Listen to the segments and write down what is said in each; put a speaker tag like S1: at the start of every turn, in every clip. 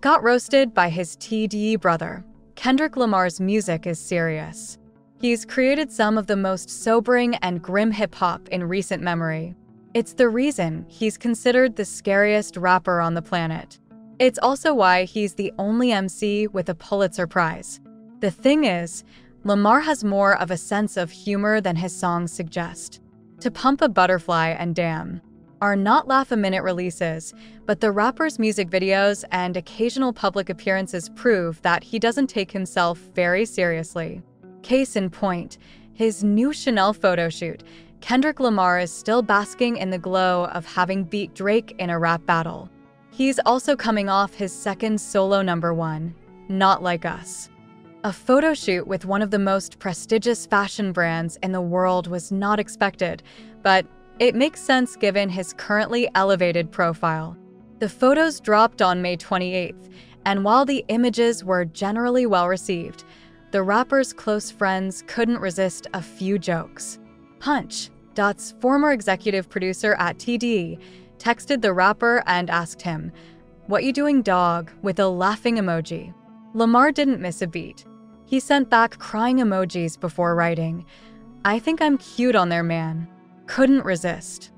S1: got roasted by his TDE brother. Kendrick Lamar's music is serious. He's created some of the most sobering and grim hip hop in recent memory. It's the reason he's considered the scariest rapper on the planet. It's also why he's the only MC with a Pulitzer Prize. The thing is, Lamar has more of a sense of humor than his songs suggest. To Pimp a Butterfly and Damn are not laugh a minute releases, but the rapper's music videos and occasional public appearances prove that he doesn't take himself very seriously. Case in point, his new Chanel photo shoot, Kendrick Lamar is still basking in the glow of having beat Drake in a rap battle. He's also coming off his second solo number one, Not Like Us. A photo shoot with one of the most prestigious fashion brands in the world was not expected, but it makes sense given his currently elevated profile. The photos dropped on May 28th, and while the images were generally well received, the rapper's close friends couldn't resist a few jokes. Punch, Dot's former executive producer at TDE, texted the rapper and asked him, What you doing, dog? with a laughing emoji. Lamar didn't miss a beat. He sent back crying emojis before writing, I think I'm cute on there, man. Couldn't resist.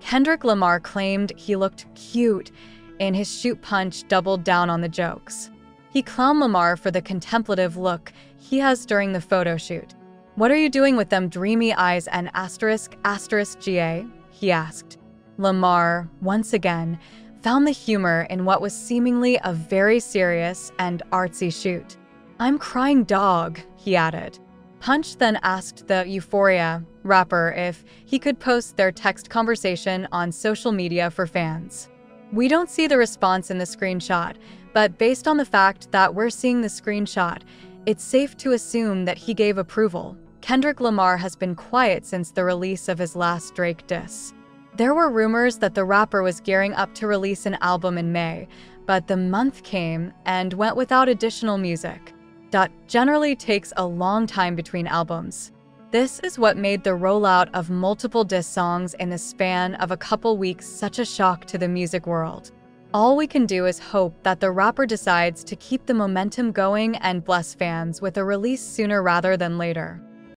S1: Kendrick Lamar claimed he looked cute, and his shoot punch doubled down on the jokes. He clowned Lamar for the contemplative look he has during the photo shoot. What are you doing with them dreamy eyes and asterisk asterisk GA? He asked. Lamar, once again, found the humor in what was seemingly a very serious and artsy shoot. I'm crying dog, he added. Punch then asked the Euphoria rapper if he could post their text conversation on social media for fans. We don't see the response in the screenshot, but based on the fact that we're seeing the screenshot, it's safe to assume that he gave approval. Kendrick Lamar has been quiet since the release of his last Drake diss. There were rumors that the rapper was gearing up to release an album in May, but the month came and went without additional music that generally takes a long time between albums. This is what made the rollout of multiple diss songs in the span of a couple weeks such a shock to the music world. All we can do is hope that the rapper decides to keep the momentum going and bless fans with a release sooner rather than later.